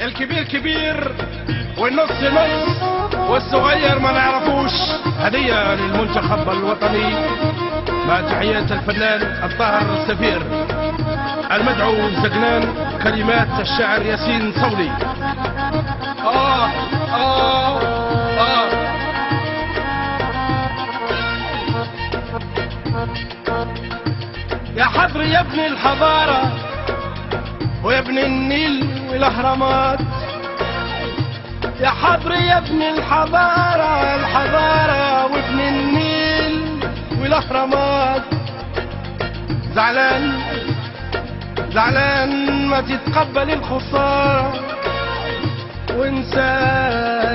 الكبير كبير والنص نص والصغير ما نعرفوش. هدية للمنتخب الوطني. مع تحيات الفنان الطاهر السفير المدعو الزقنان كلمات الشاعر ياسين صولي. آه آه آه. يا حضر يا ابن الحضارة ويا ابن النيل والأهرامات يا حضر يا ابن الحضارة الحضارة وابن النيل والأهرامات. زعلان زعلان ما تتقبل الخسارة. وانسى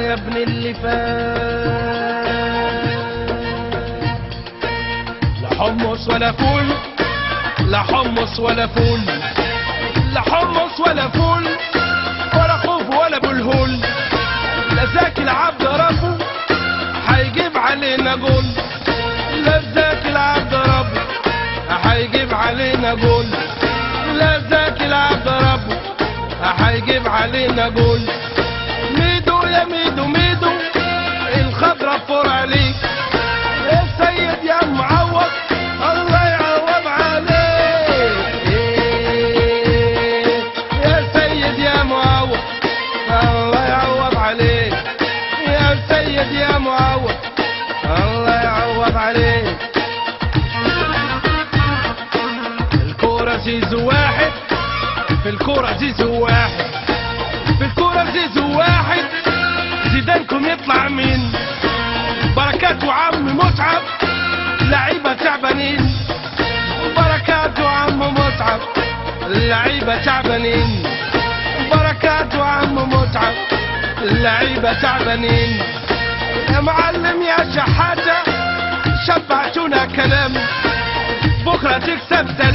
يا ابن اللي فات. لا حمص ولا فول لا حمص ولا فول. لا حمص ولا فول. جول لا زاكي العبد ربه هيجيب علينا جول لا زاكي العبد ربه هيجيب علينا جول ميدو يا ميدو ميدو الخضرة فور عليك. في الكورة زيزو واحد. في الكورة زيزو واحد. زيدانكم يطلع مين؟ بركات وعم متعب. لعيبة تعبانين. بركات وعم متعب. لعيبة تعبانين. بركات وعم متعب. اللعيبة تعبانين. يا معلم يا شحاتة شبعتونا كلام. بكرة تكسب ثلاثة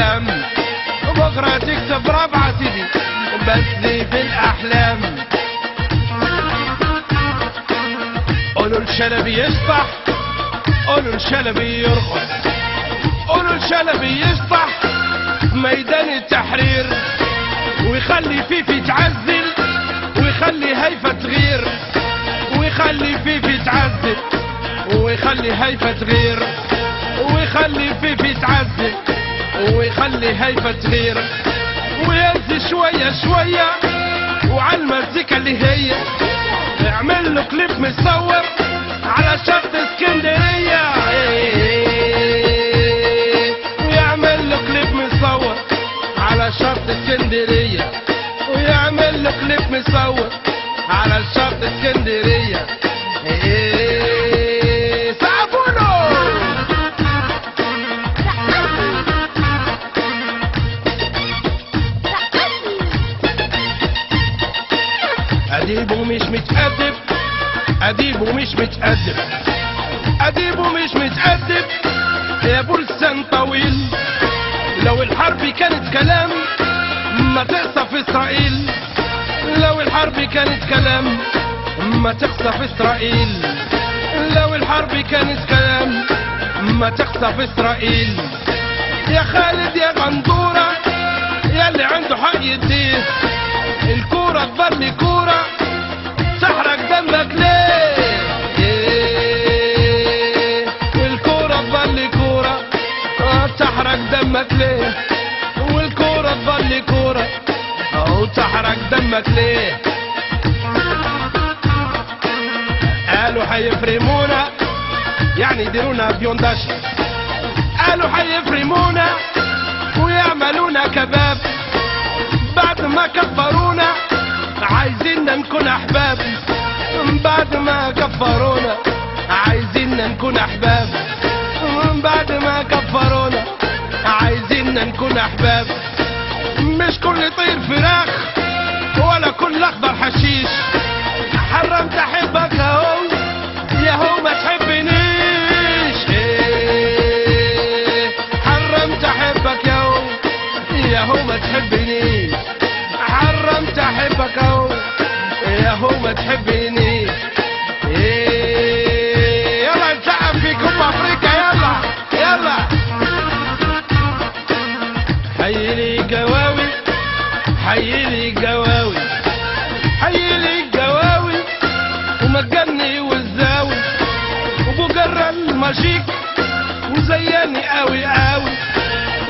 في الأحلام بكرة تكسب رابعة سيدي بس في الأحلام. قولوا الشلبي يشطح قولوا الشلبي يرقص. قولوا الشلبي يشطح ميدان التحرير. ويخلي فيفي تعزل. ويخلي هيفا تغير. ويخلي فيفي تعزل. ويخلي هيفا تغير. ويخلي فيفي تعزل. ويخلي هيفا تغير ويهز شوية شوية وعلى المزيكا اللي هي. اعمل له كليب مصور على شط اسكندرية. ويعمل له كليب مصور على شط اسكندرية. ويعمل له كليب مصور على شط اسكندرية. ومش متأدب أديب ومش متأدب أديب ومش متأدب يا بلسان طويل. لو الحرب كانت كلام ما تقصى في إسرائيل. لو الحرب كانت كلام ما تقصى في إسرائيل. لو الحرب كانت كلام ما تقصى في إسرائيل. يا خالد يا غندورة يا اللي عنده حق يديه. الكورة تبرلي كورة. دمك ليه؟ إيه، الكورة تبرلي كورة. آه، تحرق دمك ليه؟ والكورة تبرلي كورة. أو تحرق دمك ليه؟ قالوا حيفرمونا يعني يديرونا بيونداش. قالوا حيفرمونا ويعملونا كباب. بعد ما كفرونا عايزيننا نكون أحباب. بعد ما كفرونا عايزيننا نكون أحباب. بعد ما كفرونا عايزيننا نكون أحباب. مش كل طير فراخ ولا كل أخضر حشيش. حرمت أحبك أهو. حيلي القواوي. حيلي القواوي. ومجني والزاوي. وبجرى المشيك وزياني قوي قوي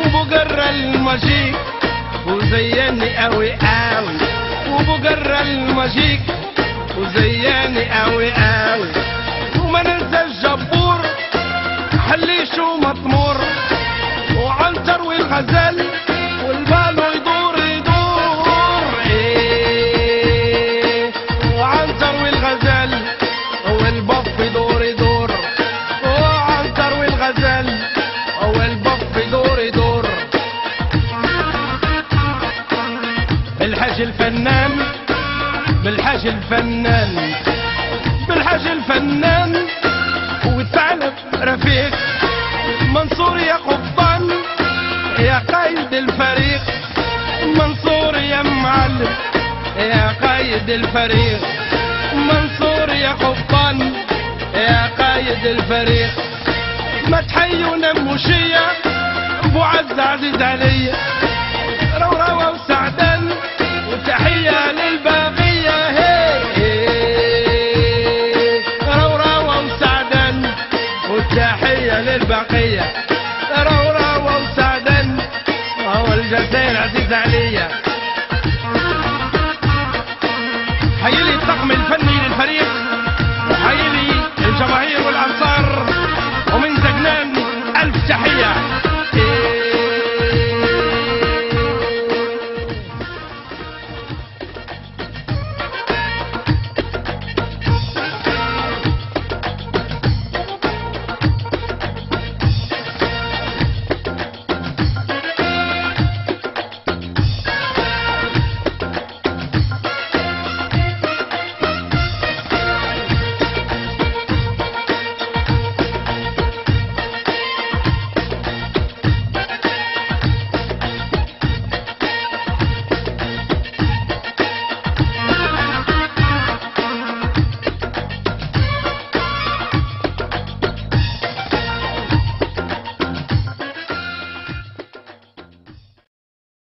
وبجرى المشيك وزياني قوي قوي وبجرى المشيك وزياني قوي قوي وما ننسى جبور حليش ومطمور وعنتر والغزال. بالحاج الفنان بالحاج الفنان والثعلب رفيق. منصور يا قبطان يا قايد الفريق. منصور يا معلم يا قايد الفريق. منصور يا قبطان يا قايد الفريق. ما تحيونا موشية أبو عز عزيز عليا روروة وسعدان وتحية للباب